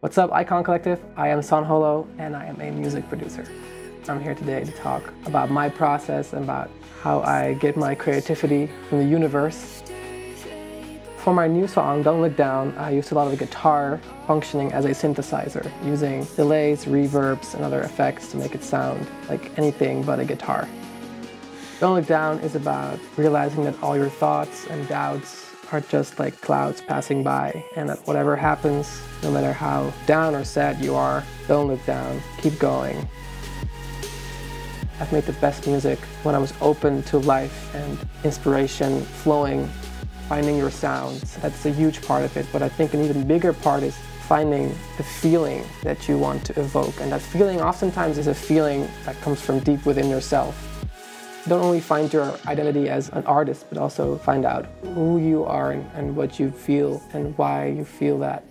What's up, Icon Collective? I am San Holo, and I am a music producer. I'm here today to talk about my process and about how I get my creativity from the universe. For my new song, Don't Look Down, I used a lot of the guitar functioning as a synthesizer, using delays, reverbs, and other effects to make it sound like anything but a guitar. Don't Look Down is about realizing that all your thoughts and doubts are just like clouds passing by, and that whatever happens, no matter how down or sad you are, don't look down, keep going. I've made the best music when I was open to life and inspiration flowing, finding your sound. That's a huge part of it, but I think an even bigger part is finding the feeling that you want to evoke. And that feeling oftentimes is a feeling that comes from deep within yourself. Don't only find your identity as an artist, but also find out who you are and, and what you feel and why you feel that.